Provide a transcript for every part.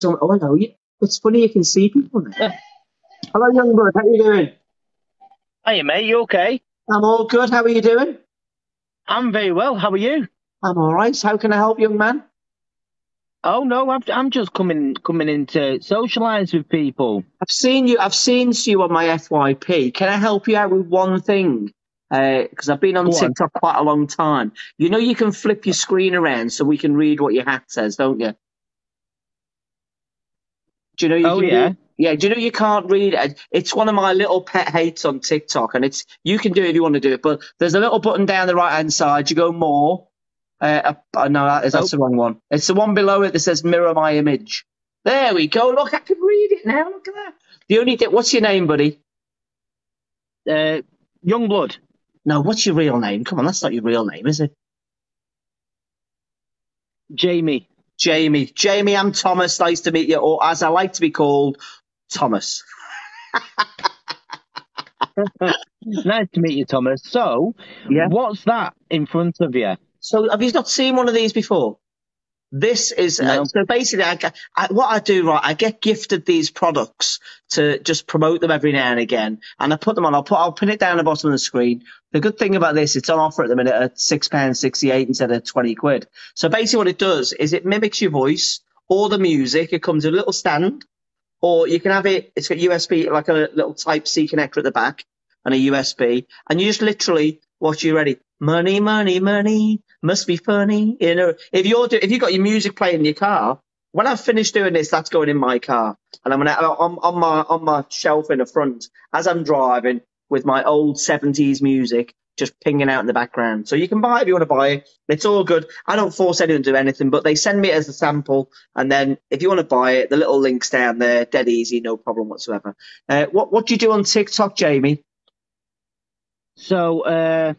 So, oh, hello. You, it's funny you can see people now. hello, Youngblood. How are you doing? Hiya, mate. You okay? I'm all good. How are you doing? I'm very well. How are you? I'm all right. How can I help, young man? Oh no, I'm I'm just coming coming in to socialise with people. I've seen you. I've seen you on my FYP. Can I help you out with one thing? Uh, because I've been on Go on. TikTok quite a long time. You know, you can flip your screen around so we can read what your hat says, don't you? Do you know? You Oh, yeah. Yeah. Do you know you can't read it? It's one of my little pet hates on TikTok, and it's you can do it if you want to do it. But there's a little button down the right hand side. You go more. Uh, uh, no, that is, that's Oh. the wrong one. It's the one below it that says mirror my image. There we go. Look, I can read it now. Look at that. The only thing. What's your name, buddy? Uh, Youngblood. No, what's your real name? Come on, that's not your real name, is it? Jamie. Jamie. Jamie, I'm Thomas. Nice to meet you, or as I like to be called, Thomas. nice to meet you, Thomas. So, Yeah. what's that in front of you? So, have you not seen one of these before? This is uh, so basically, I, I, what I do, right? I get gifted these products to just promote them every now and again, and I put them on. I'll put, I'll pin it down the bottom of the screen. The good thing about this, it's on offer at the minute at six pounds sixty eight instead of twenty quid. So basically, what it does is it mimics your voice or the music. It comes with a little stand, or you can have it. It's got USB, like a little Type C connector at the back, and a USB, and you just literally watch you ready. Money, money, money must be funny. You know, if you're do, if you got your music playing in your car, when I finish doing this, that's going in my car, and I'm gonna on, on my on my shelf in the front as I'm driving with my old '70s music just pinging out in the background. So you can buy it if you want to buy it. It's all good. I don't force anyone to do anything, but they send me it as a sample, and then if you want to buy it, the little links down there, dead easy, no problem whatsoever. Uh, what what do you do on TikTok, Jamie? So, uh,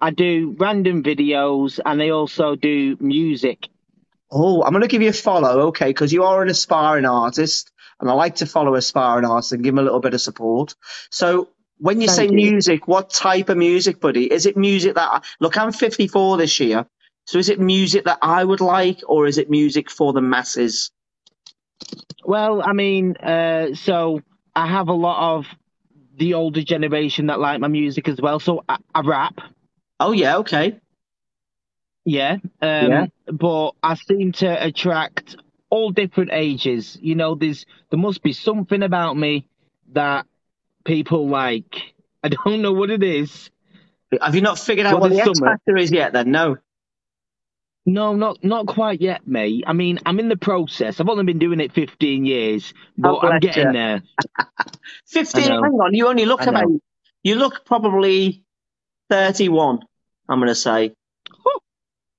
I do random videos and they also do music. Oh, I'm going to give you a follow, okay, because you are an aspiring artist, and I like to follow aspiring artists and give them a little bit of support. So, when you Thank say you. music, what type of music, buddy? Is it music that, I, look, I'm 54 this year, so is it music that I would like, or is it music for the masses? Well, I mean, uh, so I have a lot of the older generation that like my music as well. So I, I rap. Oh, yeah, okay. Yeah. Um, Yeah. But I seem to attract all different ages. You know, there's there must be something about me that people like. I don't know what it is. Have you not figured out Well, what the X Factor is yet then? No. No, not not quite yet, mate. I mean, I'm in the process. I've only been doing it 15 years, but Oh, I'm getting you. there. 15, hang on, you only look about, you look probably 31, I'm going to say.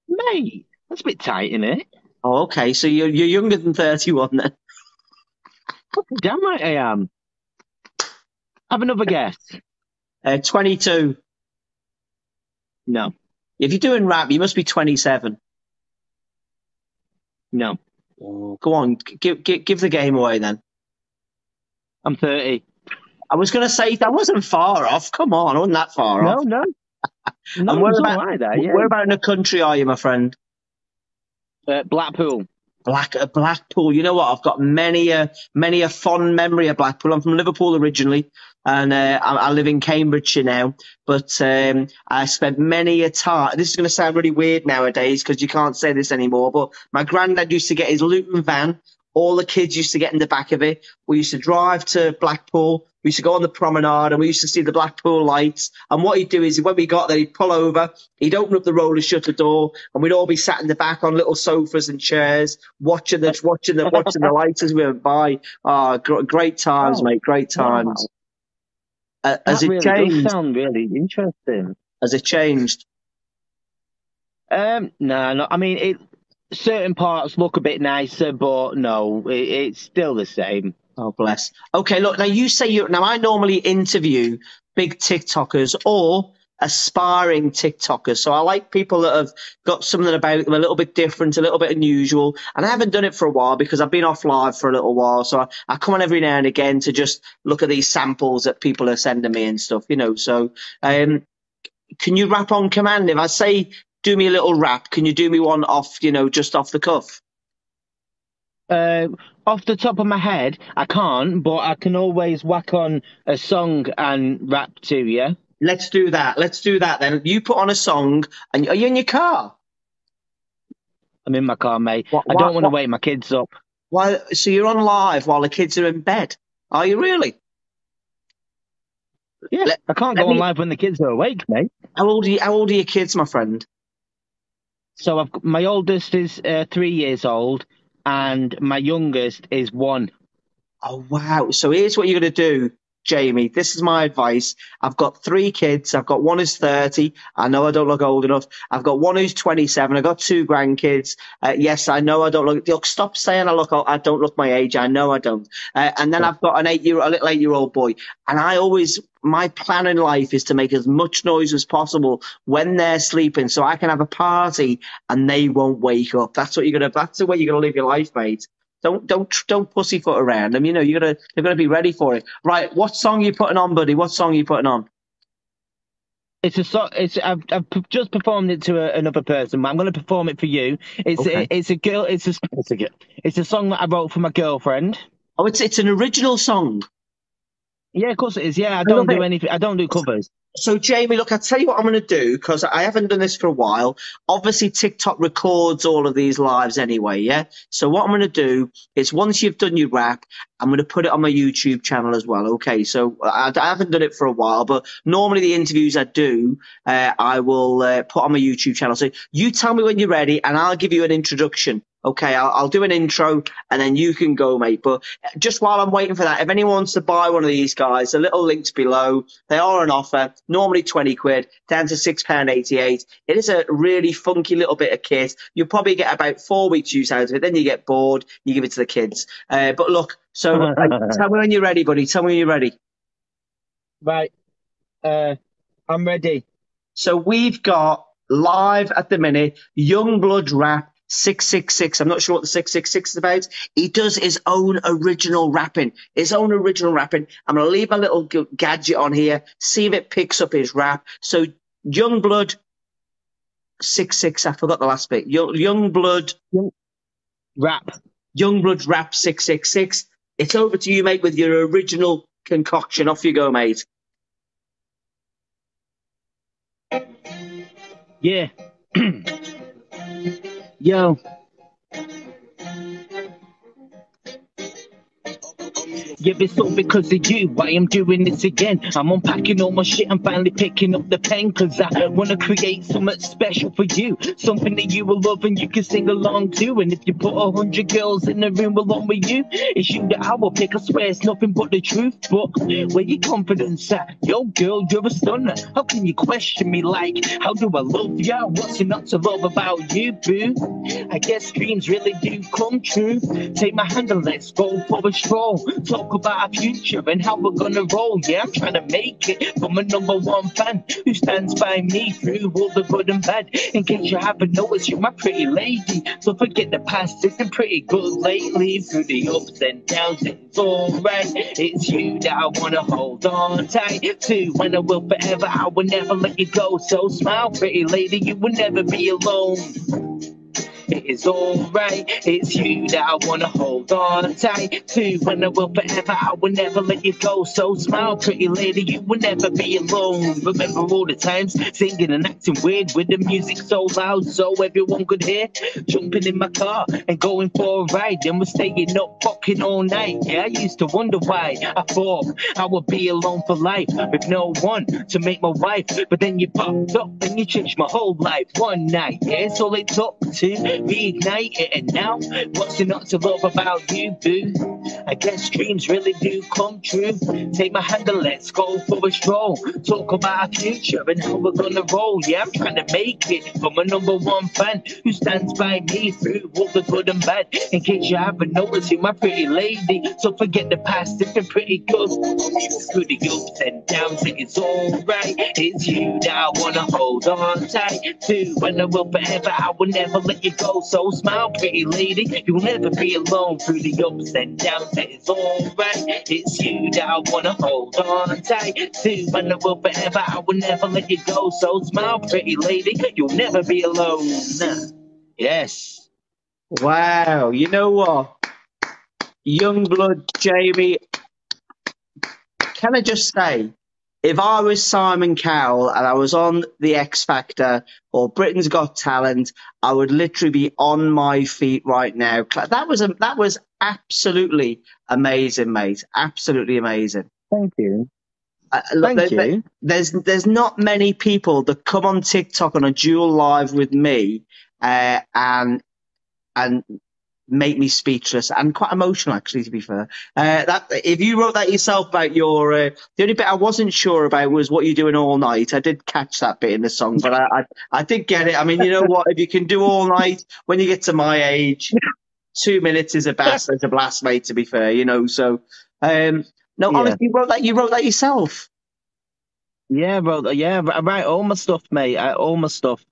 Mate, that's a bit tight, isn't it? Oh, okay, so you're, you're younger than 31 then. Damn right I am. Have another guess. Uh, 22. No, If you're doing rap, you must be 27. no. Go on, give, give, give the game away then. I'm 30. I was going to say that wasn't far off. Come on, I wasn't that far No, off. no. No, And where about- all right there, yeah. Where about in the country are you, my friend? Uh, Blackpool. Black uh, Blackpool. You know what? I've got many a many a fond memory of Blackpool. I'm from Liverpool originally, and uh, I, I live in Cambridgeshire now. But um, I spent many a time. This is going to sound really weird nowadays because you can't say this anymore. But my granddad used to get his Luton van. All the kids used to get in the back of it. We used to drive to Blackpool. We used to go on the promenade and we used to see the Blackpool lights. And what he'd do is when we got there, he'd pull over, he'd open up the roller shutter door and we'd all be sat in the back on little sofas and chairs watching the, watching the, watching the lights as we went by. Ah, gr- great times, Oh, mate. Great times. Uh, has that it really changed? sound really interesting. Has it changed? Um, no, no. I mean, it. Certain parts look a bit nicer, but no, it, it's still the same. Oh, bless. Okay, look, now you say you, now I normally interview big TikTokers or aspiring TikTokers. So I like people that have got something about them a little bit different, a little bit unusual. And I haven't done it for a while because I've been off live for a little while. So I, I come on every now and again to just look at these samples that people are sending me and stuff, you know. So, um, can you rap on command? If I say, do me a little rap, can you do me one off, you know, just off the cuff? Uh, off the top of my head, I can't, but I can always whack on a song and rap to you. Let's do that. Let's do that then. You put on a song, and are you in your car? I'm in my car, mate. What- I don't want to wake my kids up. While, so you're on live while the kids are in bed. Are you really? Yeah, Let- I can't go on live when the kids are awake, mate. How old are you, how old are your kids, my friend? So I've my oldest is uh, three years old, and my youngest is one. Oh wow! So here's what you're gonna do, Jamie. This is my advice. I've got three kids. I've got one who's 30. I know I don't look old enough. I've got one who's 27. I've got two grandkids. Uh, yes, I know I don't look. Look, stop saying I look. old. I don't look my age. I know I don't. Uh, and then I've got an eight year, a little eight year old boy. And I always, my plan in life is to make as much noise as possible when they're sleeping, so I can have a party and they won't wake up. That's what you're gonna. That's the way you're gonna live your life, mate. Don't don't don't pussyfoot around them. You know you're gonna they're gonna be ready for it. Right, what song are you putting on, buddy? What song are you putting on? It's a song. It's I've, I've just performed it to a, another person. I'm going to perform it for you. It's Okay. a, it's a girl. It's a it's a girl. It's a song that I wrote for my girlfriend. Oh, it's it's an original song. Yeah, of course it is. Yeah, I don't do it. anything. I don't do covers. So Jamie, look, I'll tell you what I'm going to do because I haven't done this for a while. Obviously, TikTok records all of these lives anyway, yeah. So what I'm going to do is once you've done your rap, I'm going to put it on my YouTube channel as well. Okay, so I, I haven't done it for a while, but normally the interviews I do, uh, I will uh, put on my YouTube channel. So you tell me when you're ready, and I'll give you an introduction. Okay, I'll, I'll do an intro and then you can go, mate. But just while I'm waiting for that, if anyone wants to buy one of these guys, the little links below, they are on offer. Normally 20 quid, down to £6.88. It is a really funky little bit of kit. You'll probably get about four weeks use out of it. Then you get bored, you give it to the kids. Uh, but look, so tell me when you're ready, buddy. Tell me when you're ready. Right. Uh, I'm ready. So we've got live at the minute, Youngblood Rap 666. I'm not sure what the 666 is about. He does his own original rapping, his own original rapping. I'm going to leave my little g- gadget on here, see if it picks up his rap. So Youngblood 66, I forgot the last bit. Young, Youngblood, Rap. Youngblood Rap 666. It's over to you, mate, with your original concoction. Off you go, mate. Yeah. Yo. Yeah, it's all because of you. Why I'm doing this again. I'm unpacking all my shit. I'm finally picking up the pen. Cause I wanna create something special for you. Something that you will love and you can sing along to. And if you put a hundred girls in the room along with you, it's you that I will pick. I swear it's nothing but the truth. But where your confidence at? Yo, girl, you're a stunner. How can you question me like, how do I love ya? What's it not to love about you, boo? I guess dreams really do come true. Take my hand and let's go for a stroll. Talk about our future and how we're gonna roll. Yeah, I'm trying to make it for my number one fan who stands by me through all the good and bad. In case you haven't noticed, you're my pretty lady. So forget the past, it's been pretty good lately. Through the ups and downs, it's alright. It's you that I wanna hold on tight to. When I will forever, I will never let you go. So smile, pretty lady, you will never be alone. It is alright, it's you that I wanna hold on tight to. When I will forever, I will never let you go. So smile, pretty lady, you will never be alone. Remember all the times singing and acting weird with the music so loud so everyone could hear. Jumping in my car and going for a ride, then we're staying up fucking all night. Yeah, I used to wonder why I thought I would be alone for life with no one to make my wife. But then you popped up and you changed my whole life one night. Yeah, it's all it took to reignite it. And now, what's there not to love about you, boo? I guess dreams really do come true. Take my hand and let's go for a stroll. Talk about our future and how we're gonna roll. Yeah, I'm trying to make it for my number one fan who stands by me through all the good and bad. In case you haven't noticed, you're my pretty lady. So forget the past, it's been pretty good. Through the ups and downs, it's alright. It's you that I wanna hold on tight to. and I will forever, I will never let you go. So smile, pretty lady. You'll never be alone through the ups and downs. It's alright. It's you that I wanna hold on tight to. When I will forever, I will never let you go. So smile, pretty lady. You'll never be alone. Yes. Wow, you know what? Youngblood, Jamie. Can I just say, if I was Simon Cowell and I was on the X Factor or Britain's Got Talent, I would literally be on my feet right now. That was a, that was absolutely amazing, mate. Absolutely amazing. Thank you. Uh, Thank there- you. There's there's not many people that come on TikTok on a dual live with me uh, and and make me speechless and quite emotional actually to be fair. Uh, that if you wrote that yourself about your uh, the only bit I wasn't sure about was what you're doing all night. I did catch that bit in the song, but I I, I did get it. I mean, you know what? If you can do all night when you get to my age, two minutes is a blast. It's a blast, mate. To be fair, you know. So um, no, Yeah. honestly, you wrote that. You wrote that yourself. Yeah, bro. Yeah, I write all my stuff, mate. I, all my stuff.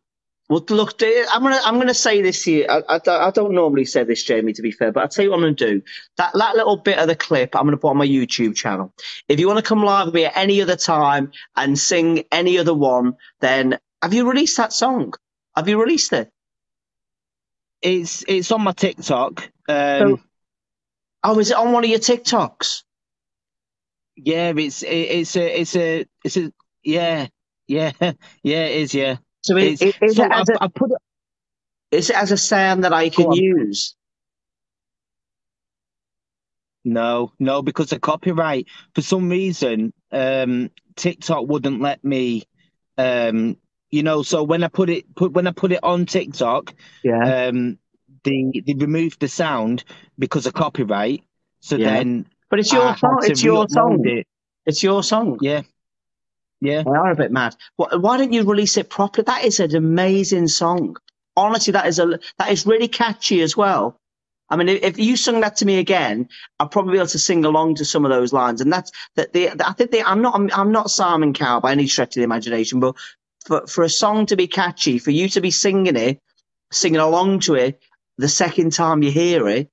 Well, look, I'm gonna I'm gonna say this here. I, I, don't- I don't normally say this, Jamie, to be fair, but I'll tell you what I'm gonna do. That that little bit of the clip I'm gonna put on my YouTube channel. If you want to come live with me at any other time and sing any other one, then have you released that song? Have you released it? It's it's on my TikTok. Um, So- Oh, is it on one of your TikToks? yeah, it's it, it's a it's a it's a yeah yeah yeah it is yeah. So is, It's, is, so it as I, a, I put it. is it as a sound that I can use? No, no, because of copyright. For some reason, um, TikTok wouldn't let me. Um, you know, so when I put it put when I put it on TikTok, Yeah. um, they they removed the sound because of copyright. So Yeah. then But it's your song. It's your song. It. It's your song. Yeah, yeah. They are a bit mad. Why, don't you release it properly? That is an amazing song. Honestly, that is a that is really catchy as well. I mean, if, you sung that to me again, I'd probably be able to sing along to some of those lines. And that's that. The, I think the, I'm not I'm, I'm not Simon Cowell by any stretch of the imagination, but for for a song to be catchy, for you to be singing it, singing along to it, the second time you hear it,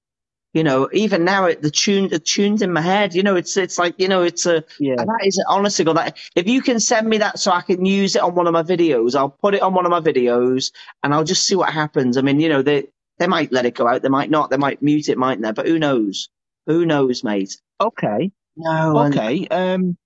you know, even now it, the tune the tune's in my head. You know, it's it's like you know, it's a Yeah. that is honestly God. That, if you can send me that so I can use it on one of my videos, I'll put it on one of my videos and I'll just see what happens. I mean, you know, they they might let it go out, they might not, they might mute it, mightn't they? But who knows? Who knows, mate? Okay. No, and- Okay. Um,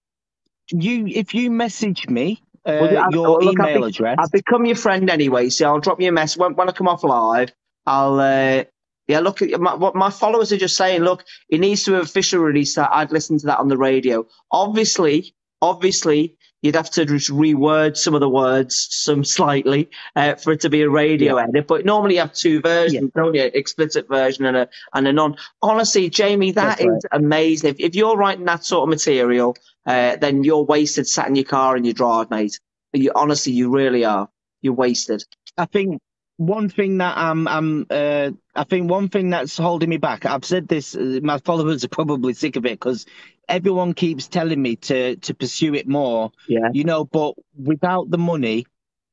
you if you message me uh, Well, your well, look, I've email be- address. I've become your friend anyway, so I'll drop you a message when, when I come off live. I'll uh, yeah, look, my, what my followers are just saying, look, he needs to officially release that. I'd listen to that on the radio. Obviously, obviously, you'd have to just reword some of the words some slightly uh, for it to be a radio edit. But normally you have two versions, don't you? Explicit version and a and a non. Honestly, Jamie, that That's is right. amazing. If, if you're writing that sort of material, uh, then you're wasted sat in your car and you drive, mate. You honestly, you really are. You're wasted. I think one thing that I'm, I'm, uh, I think one thing that's holding me back. I've said this. Uh, my followers are probably sick of it because everyone keeps telling me to to pursue it more. Yeah. You know, but without the money,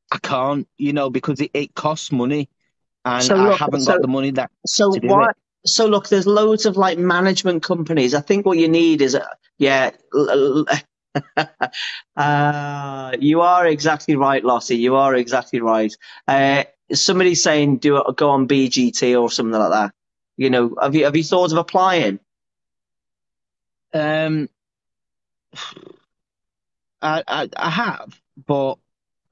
I can't. You know, because it, it costs money, and So I look, haven't so- got the money that. So do? So look, there's loads of like management companies. I think what you need is, a, yeah. uh, you are exactly right, Lossie. You are exactly right. Uh, somebody's saying do it, go on BGT or something like that. You know, have you have you thought of applying? Um, I, I, I have, but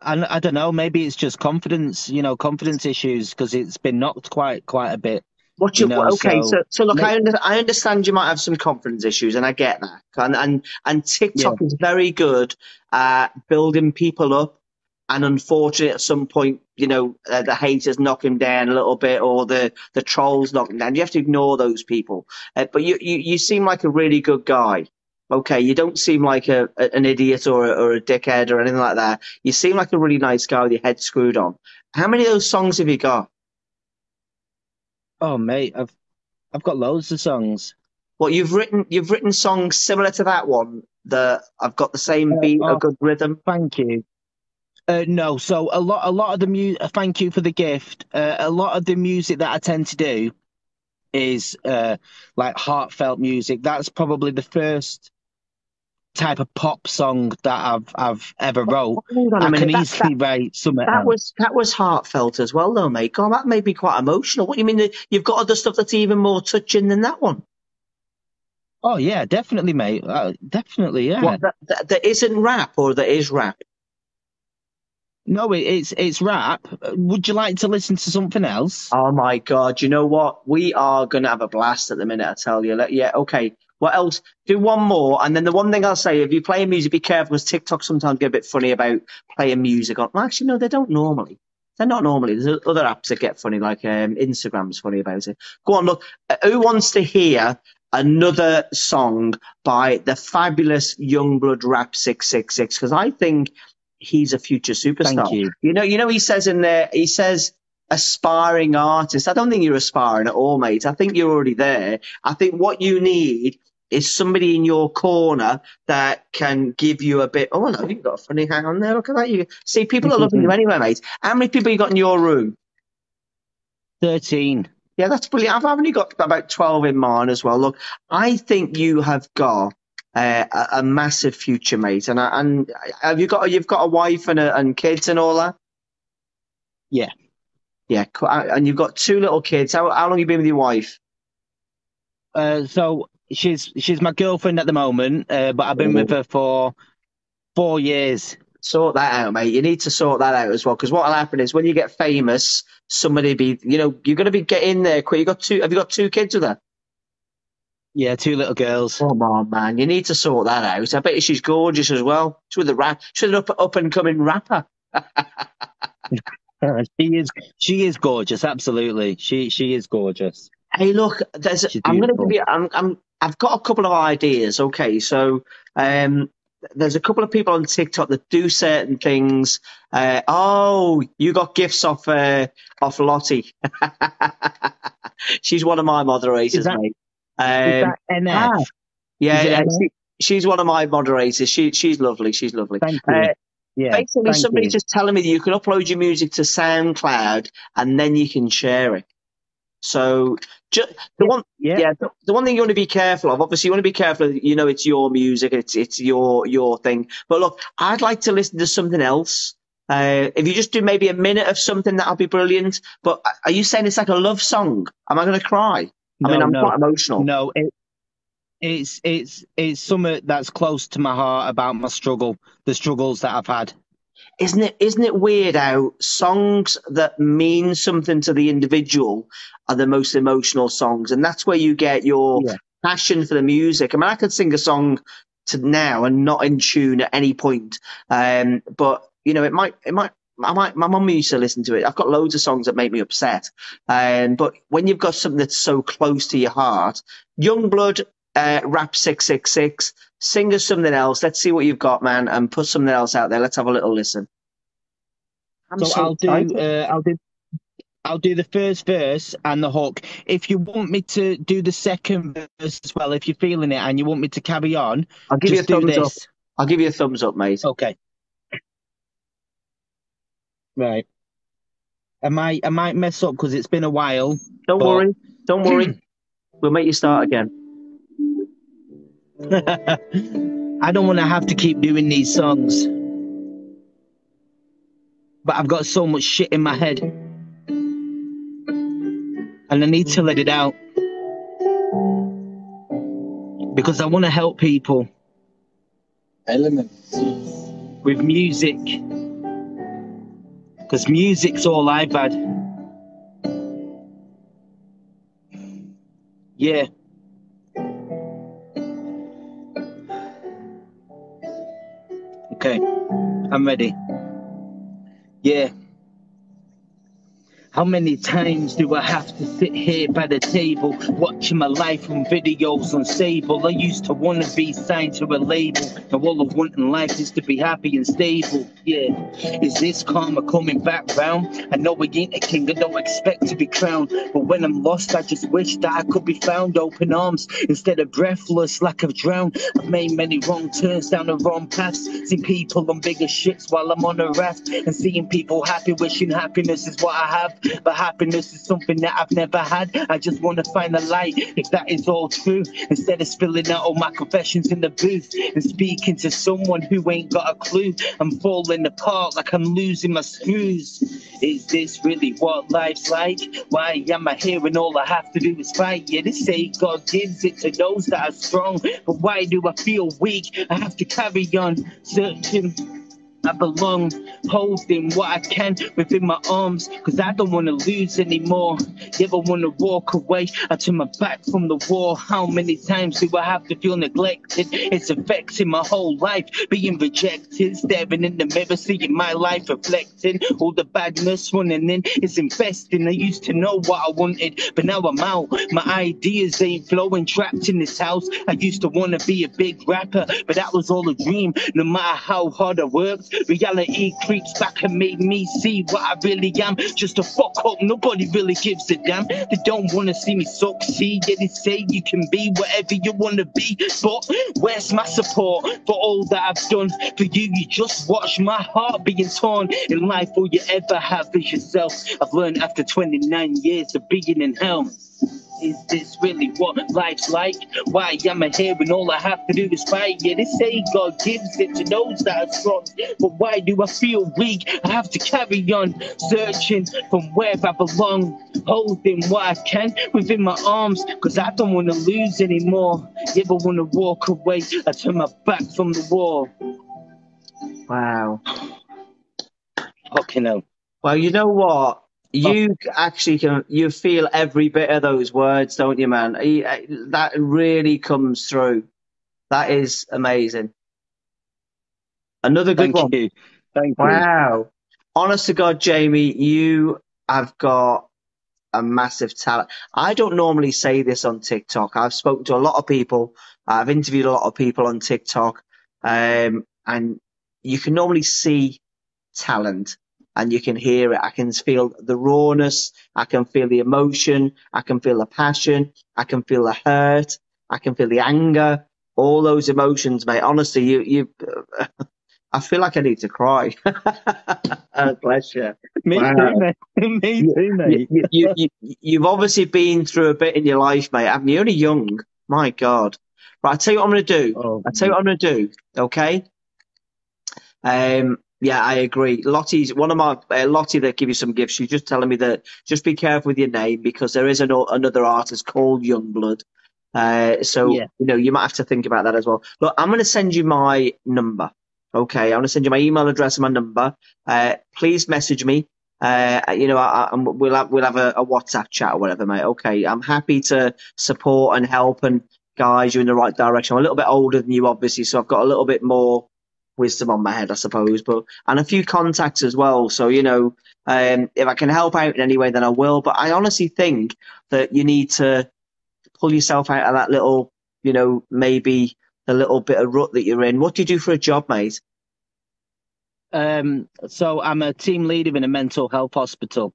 I, I don't know. Maybe it's just confidence. You know, confidence issues because it's been knocked quite quite a bit. What You you, know, okay? so- So, so look, Make- I, under, I understand you might have some confidence issues, and I get that. And and and TikTok is very good at building people up. And unfortunately, at some point, you know, uh, the haters knock him down a little bit, or the the trolls knock him down. You have to ignore those people. Uh, but you, you you seem like a really good guy. Okay, you don't seem like a, a- an idiot or a, or a dickhead or anything like that. You seem like a really nice guy with your head screwed on. How many of those songs have you got? Oh mate, I've I've got loads of songs. Well, you've written you've written songs similar to that one that I've got the same Uh, beat, a oh. good rhythm. Thank you. Uh, no, so a lot, a lot of the mu- uh, Thank you for the gift. Uh, a lot of the music that I tend to do is uh, like heartfelt music. That's probably the first type of pop song that I've I've ever wrote. Hold on a I can that, easily write something that, that else. was that was heartfelt as well, though, mate. God, that made me quite emotional. What do you mean? You've got other stuff that's even more touching than that one? Oh yeah, definitely, mate. Uh, definitely, yeah. What that, that, that isn't rap or that is rap? No, it's it's rap. Would you like to listen to something else? Oh my god! You know what? We are gonna have a blast at the minute. I tell you. Yeah. Okay. What else? Do one more, and then the one thing I'll say: if you play music, be careful because TikTok sometimes get a bit funny about playing music on. Well, actually, no, they don't normally. They're not normally. There's other apps that get funny, like um, Instagram's funny about it. Go on, look. Uh, who wants to hear another song by the fabulous Youngblood Rap Six Six Six? Because I think he's a future superstar. Thank you. You know, you know, he says in there, he says aspiring artist. I don't think you're aspiring at all, mate. I think you're already there. I think what you need is somebody in your corner that can give you a bit. Oh no, you've got a funny hang on there. Look at that. You see, people are loving you mm-hmm. anyway, mate. How many people you got in your room? Thirteen. Yeah, that's brilliant. I've only got about twelve in mine as well. Look, I think you have got uh, a, a, massive future, mate. And and have you got you've got a wife and a, and kids and all that? Yeah, yeah. And you've got two little kids. How how long have you been with your wife? Uh, so she's she's my girlfriend at the moment, uh, but I've been Ooh. with her for four years. Sort that out, mate. You need to sort that out as well, because what'll happen is when you get famous, somebody be, you know, you're going to be getting there quick. You got two? Have you got two kids with her? Yeah, two little girls. Come on, man. You need to sort that out. I bet she's gorgeous as well. She's with a rap. She's an up, up and coming rapper. she is. She is gorgeous. Absolutely. She she is gorgeous. Hey, look. There's. I'm going to give you. I'm. I'm. I've got a couple of ideas. Okay, so um, there's a couple of people on TikTok that do certain things. Uh, oh, you got gifts off uh, off Lottie. She's one of my moderators, that, mate. Um, NF? Ah, yeah, yeah she, she's one of my moderators. She she's lovely. She's lovely. Thank you. Uh, yeah, basically, somebody just telling me that you can upload your music to SoundCloud and then you can share it. So just, the one, yeah, yeah the, the, one thing you want to be careful of. Obviously, you want to be careful. You know, it's your music. It's it's your your thing. But look, I'd like to listen to something else. Uh, if you just do maybe a minute of something, that'll be brilliant. But are you saying it's like a love song? Am I going to cry? I mean, I'm no, quite emotional. No, it, it's it's it's something that's close to my heart about my struggle, the struggles that I've had. Isn't it? Isn't it weird how songs that mean something to the individual are the most emotional songs, and that's where you get your yeah. passion for the music. I mean, I could sing a song to now and not in tune at any point, um, but you know, it might it might I might, my mum used to listen to it. I've got loads of songs that make me upset. Um, but when you've got something that's so close to your heart, Youngblood, uh, rap 666, sing us something else. Let's see what you've got, man, and put something else out there. Let's have a little listen. I'm so, so I'll do, uh, I'll do, I'll do the first verse and the hook. If you want me to do the second verse as well, if you're feeling it and you want me to carry on, I'll give you a thumbs up. I'll give you a thumbs up, mate. Okay. Right. I might I might mess up because it's been a while. Don't but... worry. Don't worry. we'll make you start again. I don't want to have to keep doing these songs. But I've got so much shit in my head. And I need to let it out. Because I want to help people. Elements. With music because music's all I've had. Yeah. Okay, I'm ready. Yeah. How many times do I have to sit here by the table watching my life from videos on unstable? I used to want to be signed to a label. Now all I want in life is to be happy and stable. Yeah. Is this karma coming back round? I know I ain't a king, I don't expect to be crowned. But when I'm lost, I just wish that I could be found. Open arms instead of breathless like I've drowned. I've made many wrong turns down the wrong paths. Seen people on bigger ships while I'm on a raft. And seeing people happy, wishing happiness is what I have. But happiness is something that I've never had. I just want to find the light, if that is all true. Instead of spilling out all my confessions in the booth and speaking to someone who ain't got a clue, I'm falling apart like I'm losing my screws. Is this really what life's like? Why am I here and all I have to do is fight? Yeah, they say God gives it to those that are strong, but why do I feel weak? I have to carry on searching I belong, holding what I can within my arms, cause I don't wanna lose anymore. Never wanna walk away. I turn my back from the wall. How many times do I have to feel neglected? It's affecting my whole life, being rejected, staring in the mirror, seeing my life reflecting. All the badness running in is infesting. I used to know what I wanted, but now I'm out. My ideas ain't flowing, trapped in this house. I used to wanna be a big rapper, but that was all a dream. No matter how hard I worked, Reality creeps back and made me see what I really am. Just a fuck up, nobody really gives a damn. They don't wanna see me succeed. Yeah, they say you can be whatever you wanna be. But where's my support for all that I've done for you? You just watch my heart being torn. In life, all you ever have is yourself. I've learned after 29 years of being in hell. Is this really what life's like? Why am I here and all I have to do is fight? Yeah, they say God gives it to those that are strong. But why do I feel weak? I have to carry on searching from where I belong, holding what I can within my arms. Cause I don't want to lose anymore. You ever want to walk away? I turn my back from the wall. Wow. Fucking hell. Well, you know what? You actually can, you feel every bit of those words, don't you, man? That really comes through. That is amazing. Another good Thank one. you. Thank you. Wow. Honest to God, Jamie, you have got a massive talent. I don't normally say this on TikTok. I've spoken to a lot of people. I've interviewed a lot of people on TikTok. Um, and you can normally see talent and you can hear it. I can feel the rawness. I can feel the emotion. I can feel the passion. I can feel the hurt. I can feel the anger. All those emotions, mate. Honestly, you, you, I feel like I need to cry. oh, bless you. Me Wow. too, mate. Me too, mate. You, you, you, you've obviously been through a bit in your life, mate, you? You're only young. My God. Right, I'll tell you what I'm going to do. Oh, I'll tell you what I'm going to do. Okay. Um, yeah, I agree. Lottie's one of my uh, Lottie that give you some gifts. She's just telling me that just be careful with your name because there is an, another artist called Youngblood. Uh, so Yeah. you know you might have to think about that as well. Look, I'm going to send you my number. Okay, I'm going to send you my email address and my number. Uh, please message me. Uh, you know, I, I, we'll have we'll have a, a WhatsApp chat or whatever, mate. Okay, I'm happy to support and help and guide you in the right direction. I'm a little bit older than you, obviously, so I've got a little bit more wisdom on my head, I suppose, but and a few contacts as well. So you know, um, if I can help out in any way, then I will. But I honestly think that you need to pull yourself out of that little, you know, maybe the little bit of rut that you're in. What do you do for a job, mate? Um, so I'm a team leader in a mental health hospital.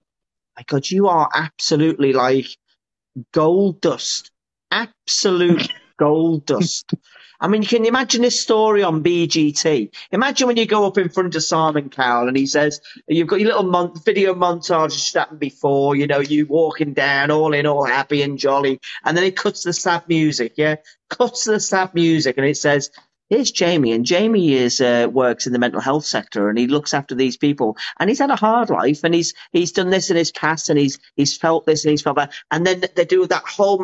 My God, you are absolutely like gold dust. Absolute gold dust. I mean, you can imagine this story on BGT. Imagine when you go up in front of Simon Cowell and he says, you've got your little mon- video montage that's happened before, you know, you walking down all in, all happy and jolly. And then it cuts the sad music, yeah? Cuts the sad music and it says, here's Jamie, and Jamie is uh, works in the mental health sector, and he looks after these people, and he's had a hard life, and he's he's done this in his past, and he's he's felt this, and he's felt that, and then they do that whole,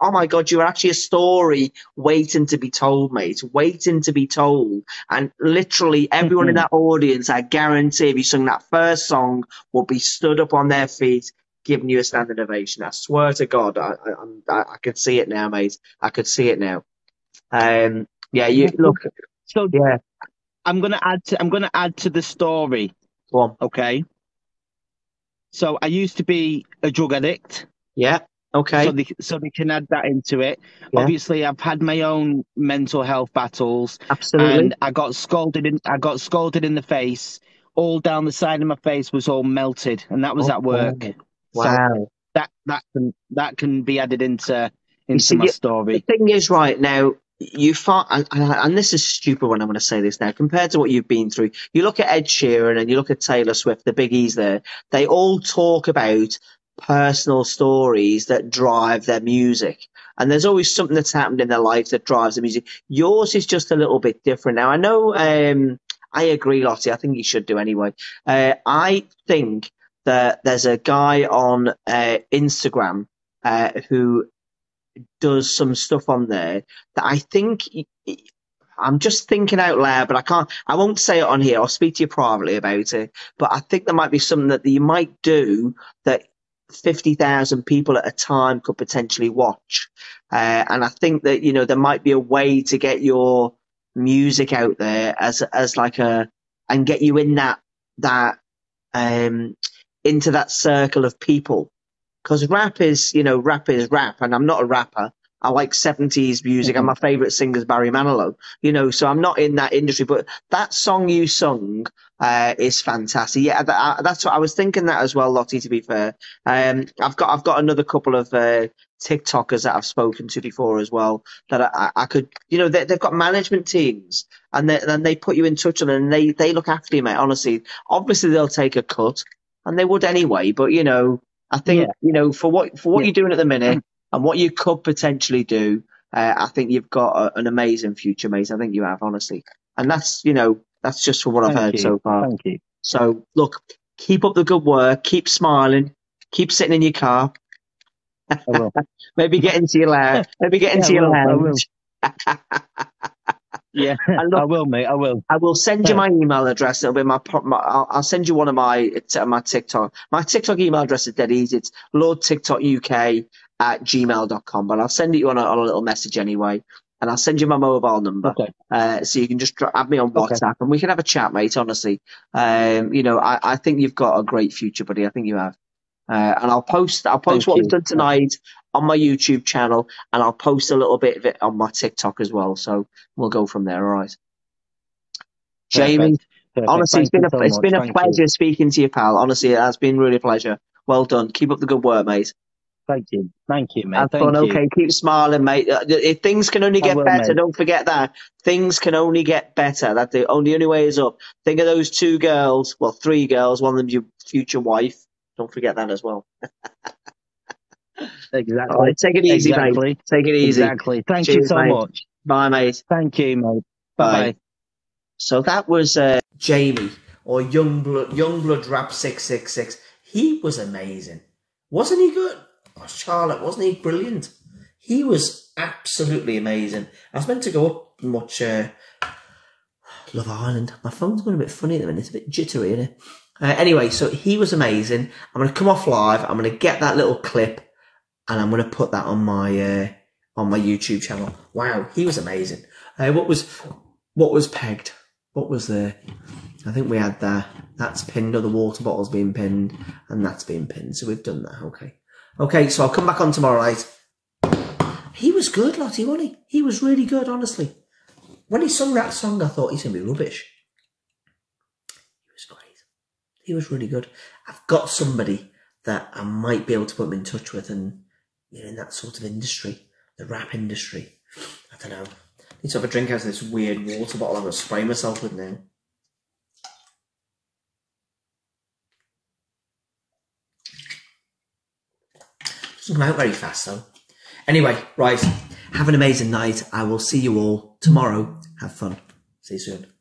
oh my god, you're actually a story waiting to be told, mate, waiting to be told, and literally everyone in that audience, I guarantee, if you sung that first song, will be stood up on their feet. Giving you a standing ovation. I swear to God, I, I, I, I could see it now, mate. I could see it now. Um, yeah, you look, So yeah, I'm gonna add to I'm gonna add to the story. go on. Okay. So I used to be a drug addict. Yeah, okay. So they, so they can add that into it. Yeah. Obviously, I've had my own mental health battles, Absolutely. and I got scalded in. I got scalded in the face. All down the side of my face was all melted, and that was Oh, at work. wow. So that that can that can be added into into see, my you- The story. thing is, right now, you find, and, this is stupid when I'm going to say this now, compared to what you've been through, you look at Ed Sheeran and you look at Taylor Swift, the biggies there, they all talk about personal stories that drive their music. And there's always something that's happened in their life that drives the music. Yours is just a little bit different. Now, I know, um, I agree, Lottie. I think you should do anyway. Uh, I think that there's a guy on uh, Instagram uh, who does some stuff on there that I think I'm just thinking out loud, but I can't. I won't say it on here. I'll speak to you privately about it. But I think there might be something that you might do that fifty thousand people at a time could potentially watch. Uh, and I think that you know there might be a way to get your music out there as as like a and get you in that that um into that circle of people because rap is, you know, rap is rap, and I'm not a rapper. I like 70s music, mm-hmm. and my favorite singer is Barry Manilow, you know, so I'm not in that industry, but that song you sung uh, is fantastic. Yeah, that, that's what I was thinking that as well, Lottie, to be fair. Um, I've got, I've got another couple of, uh, TikTokers that I've spoken to before as well that I, I could, you know, they, have got management teams and then they put you in touch with them and they, they look after you, mate. Honestly, obviously they'll take a cut and they would anyway, but you know, I think yeah. you know for what for what yeah. you're doing at the minute and what you could potentially do, uh, I think you've got a, an amazing future, mate. I think you have, honestly, and that's you know that's just from what Thank I've heard you. so far. Thank you. So look, keep up the good work, keep smiling, keep sitting in your car. maybe get into your lounge. Maybe get into yeah, your lounge. Yeah, look, I will, mate. I will. I will send you my email address. It'll be my. my I'll, I'll, send you one of my my TikTok. My TikTok email address is dead easy. It's lordtiktokuk at gmail.com. But I'll send it you on a, on a little message anyway, and I'll send you my mobile number. Okay. Uh, so you can just add me on WhatsApp, okay. and we can have a chat, mate. Honestly, um, you know, I, I think you've got a great future, buddy. I think you have. Uh, and I'll post I'll post Thank what you. we've done tonight on my YouTube channel, and I'll post a little bit of it on my TikTok as well. So we'll go from there. All right. Jamie, Perfect. honestly, Thank it's been a so it's been a Thank pleasure you. speaking to you, pal. Honestly, it has been really a pleasure. Well done. Keep up the good work, mate. Thank you. Thank you, mate. Have Thank fun. You. Okay, keep smiling, mate. Uh, if things can only get will, better, mate. don't forget that. Things can only get better. That the only only way is up. Think of those two girls, well, three girls. One of them's your future wife. Don't forget that as well. exactly. Right, take it easy, exactly. mate. Take it easy. Exactly. Thank Cheers, you so mate. much. Bye, mate. Thank you, mate. Bye. Bye. So that was uh, Jamie or Youngblood Youngblood Rap Six Six Six. He was amazing, wasn't he? Good. Oh, Charlotte, wasn't he brilliant? He was absolutely amazing. I was meant to go up and watch uh, Love Island. My phone's going a bit funny at the minute. It's a bit jittery, isn't it? Uh, anyway, so he was amazing. I'm going to come off live. I'm going to get that little clip and I'm going to put that on my, uh, on my YouTube channel. Wow. He was amazing. Uh, what was, what was pegged? What was there? I think we had that. That's pinned or the water bottle's been pinned and that's been pinned. So we've done that. Okay. Okay. So I'll come back on tomorrow night. He was good, Lottie, wasn't he? He was really good, honestly. When he sung that song, I thought he's going to be rubbish. He was really good. I've got somebody that I might be able to put him in touch with and you know in that sort of industry, the rap industry. I don't know. I need to have a drink out of this weird water bottle I'm gonna spray myself with now. Doesn't come out very fast though. Anyway, right. Have an amazing night. I will see you all tomorrow. Have fun. See you soon.